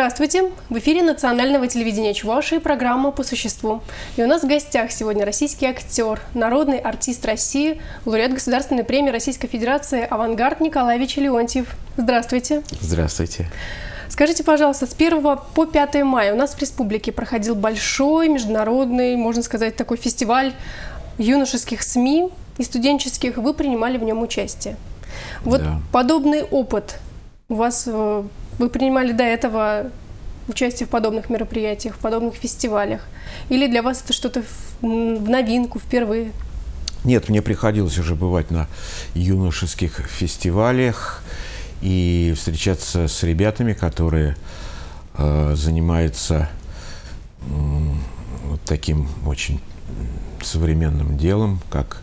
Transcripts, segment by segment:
Здравствуйте! В эфире национального телевидения Чувашии программа «По существу». И у нас в гостях сегодня российский актер, народный артист России, лауреат Государственной премии Российской Федерации «Авангард» Николаевич Леонтьев. Здравствуйте! Здравствуйте! Скажите, пожалуйста, с 1 по 5 мая у нас в республике проходил большой международный, можно сказать, такой фестиваль юношеских СМИ и студенческих. Вы принимали в нем участие. Вот да. подобный опыт у вас э, вы принимали до этого участие в подобных мероприятиях, в подобных фестивалях? Или для вас это что-то в новинку, впервые? Нет, мне приходилось уже бывать на юношеских фестивалях и встречаться с ребятами, которые э, занимаются э, таким очень современным делом, как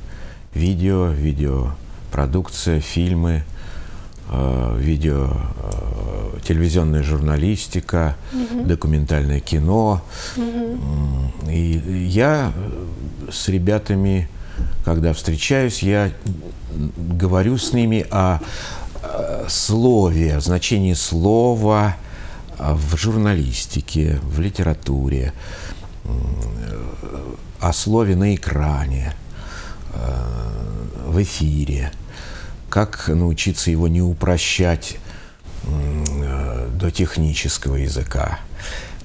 видео, видеопродукция, фильмы, э, видео э, телевизионная журналистика, угу. документальное кино. Угу. И я с ребятами, когда встречаюсь, я говорю с ними о слове, о значении слова в журналистике, в литературе, о слове на экране, в эфире, как научиться его не упрощать до технического языка.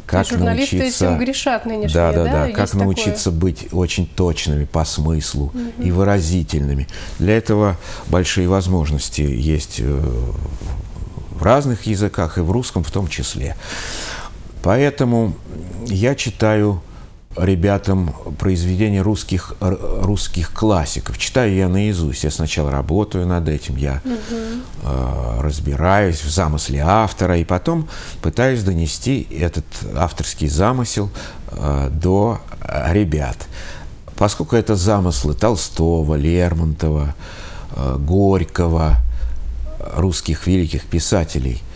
Как журналисты научиться, этим грешат нынешние, да? Да, да, да. Как такое? научиться быть очень точными по смыслу угу. и выразительными. Для этого большие возможности есть э, в разных языках, и в русском в том числе. Поэтому я читаю ребятам произведения русских, русских классиков. Читаю я наизусть. Я сначала работаю над этим, я угу. э, разбираюсь в замысле автора, и потом пытаюсь донести этот авторский замысел э, до ребят. Поскольку это замыслы Толстого, Лермонтова, э, Горького, русских великих писателей –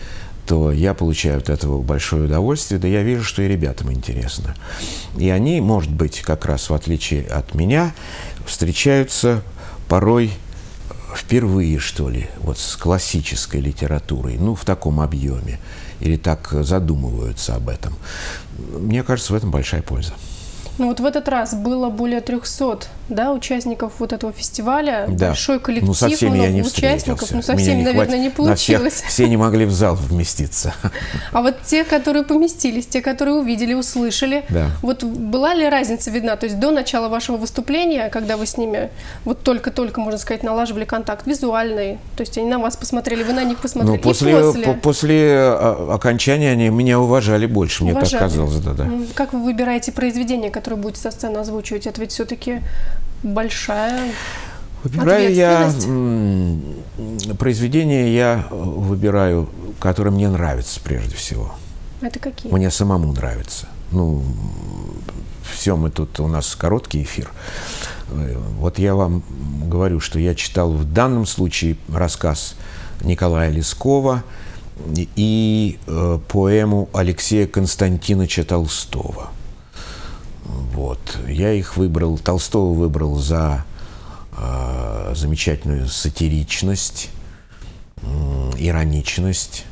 то я получаю от этого большое удовольствие, да я вижу, что и ребятам интересно. И они, может быть, как раз в отличие от меня, встречаются порой впервые, что ли, вот с классической литературой, ну, в таком объеме, или так задумываются об этом. Мне кажется, в этом большая польза. Ну вот в этот раз было более 300 да, участников вот этого фестиваля, да. большой коллектив, ну, со всеми много я не участников, ну со всеми, не наверное, не получилось. Всех, все не могли в зал вместиться. А вот те, которые поместились, те, которые увидели, услышали, да. вот была ли разница видна? То есть до начала вашего выступления, когда вы с ними вот только-только, можно сказать, налаживали контакт визуальный, то есть они на вас посмотрели, вы на них посмотрели, ну, после, после... По после а, окончания они меня уважали больше, уважали. мне так казалось, да-да. Как вы выбираете произведения, которые которые будете со сцены озвучивать? Это ведь все-таки большая Выбираю я произведения, я выбираю, которые мне нравятся прежде всего. Это какие? Мне самому нравится. Ну, все, мы тут, у нас короткий эфир. Вот я вам говорю, что я читал в данном случае рассказ Николая Лескова и э, поэму Алексея Константиновича Толстого. Вот. Я их выбрал, Толстого выбрал за э, замечательную сатиричность, э, ироничность,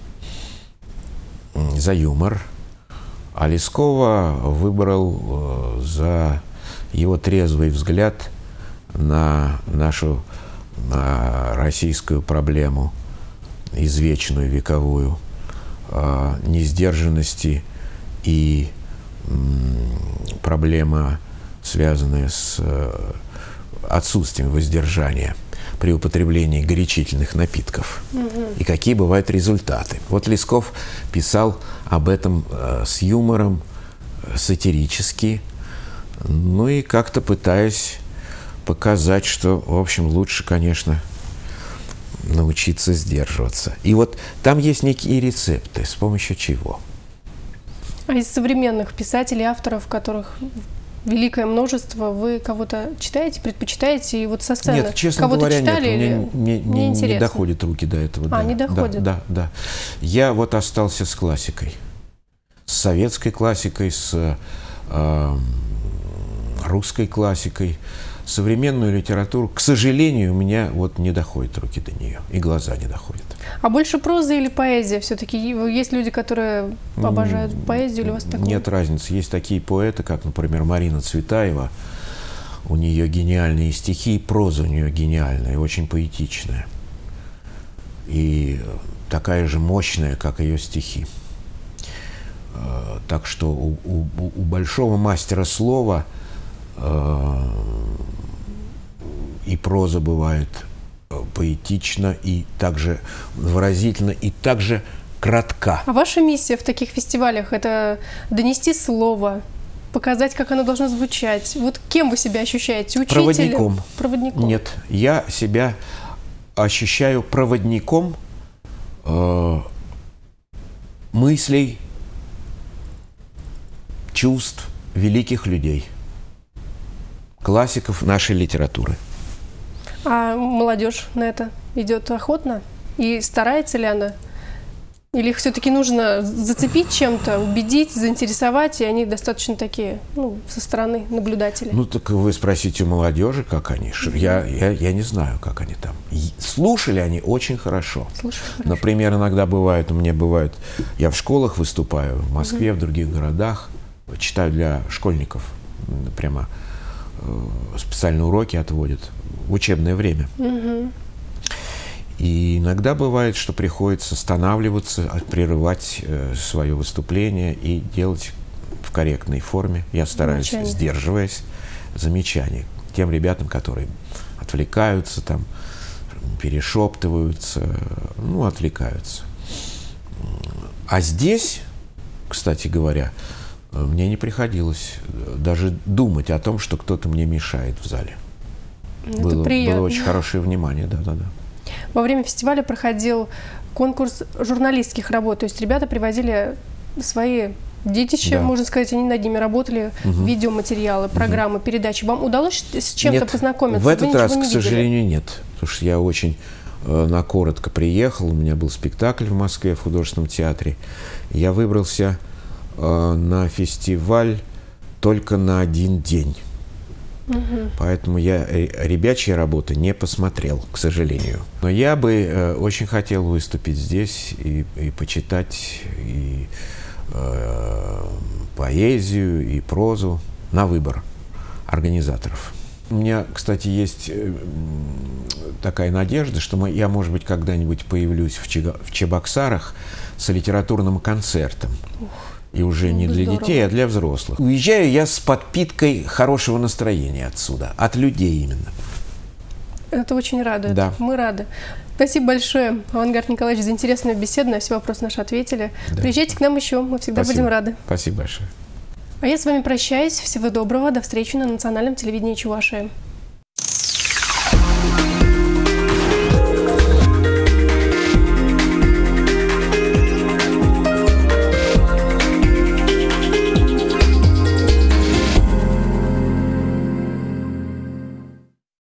э, за юмор. А Лескова выбрал э, за его трезвый взгляд на нашу на российскую проблему, извечную, вековую, э, несдержанности и проблема, связанная с э, отсутствием воздержания при употреблении горячительных напитков угу. и какие бывают результаты. Вот Лесков писал об этом э, с юмором, э, сатирически, ну и как-то пытаясь показать, что, в общем, лучше, конечно, научиться сдерживаться. И вот там есть некие рецепты, с помощью чего – а из современных писателей, авторов, которых великое множество, вы кого-то читаете, предпочитаете, и вот со сцены Нет, честно кого-то говоря, читали нет, или мне, мне, мне не доходят руки до этого. А, да, не доходят? Да, да, да. Я вот остался с классикой. С советской классикой, с э, русской классикой, современную литературу, к сожалению, у меня вот не доходят руки до нее, и глаза не доходят. А больше проза или поэзия? Все-таки есть люди, которые обожают поэзию, или у вас такое? Нет разницы. Есть такие поэты, как, например, Марина Цветаева. У нее гениальные стихи, и проза у нее гениальная, очень поэтичная. И такая же мощная, как ее стихи. Э, так что у, у, у большого мастера слова и проза бывает э, поэтична, и также выразительна, и также кратка. А ваша миссия в таких фестивалях – это донести слово, показать, как оно должно звучать. Вот кем вы себя ощущаете? Учителем? Проводником. Проводником. Нет, я себя ощущаю проводником э, мыслей, чувств великих людей, классиков нашей литературы. А молодежь на это идет охотно? И старается ли она? Или их все-таки нужно зацепить чем-то, убедить, заинтересовать, и они достаточно такие, ну, со стороны наблюдателей? Ну, так вы спросите у молодежи, как они. Я, я, я не знаю, как они там. Слушали они очень хорошо. Слушали хорошо. Например, иногда бывает, у меня бывает, я в школах выступаю, в Москве, угу. в других городах, читаю для школьников, прямо специальные уроки отводят в учебное время. Угу. И иногда бывает, что приходится останавливаться, прерывать э, свое выступление и делать в корректной форме. Я стараюсь, замечание. сдерживаясь, замечания тем ребятам, которые отвлекаются, там, перешептываются, ну, отвлекаются. А здесь, кстати говоря, мне не приходилось э, даже думать о том, что кто-то мне мешает в зале. Это было, приятно. было очень хорошее внимание, да-да-да. Во время фестиваля проходил конкурс журналистских работ, то есть ребята привозили свои детища, да. можно сказать, они над ними работали, угу. видеоматериалы, программы, угу. передачи. Вам удалось с чем-то нет, познакомиться? В этот раз, к сожалению, нет, потому что я очень э, на коротко приехал, у меня был спектакль в Москве в художественном театре. Я выбрался на фестиваль только на один день. Угу. Поэтому я э, ребячьи работы не посмотрел, к сожалению. Но я бы э, очень хотел выступить здесь и, и почитать и э, поэзию, и прозу на выбор организаторов. У меня, кстати, есть э, такая надежда, что мы, я, может быть, когда-нибудь появлюсь в Чебоксарах с литературным концертом. Ух. И уже не для здорово. детей, а для взрослых. Уезжаю я с подпиткой хорошего настроения отсюда, от людей именно. Это очень радует. Да. Мы рады. Спасибо большое, Авангард Николаевич, за интересную беседу. На все вопросы наши ответили. Да. Приезжайте к нам еще, мы всегда Спасибо. будем рады. Спасибо большое. А я с вами прощаюсь. Всего доброго. До встречи на национальном телевидении Чувашии.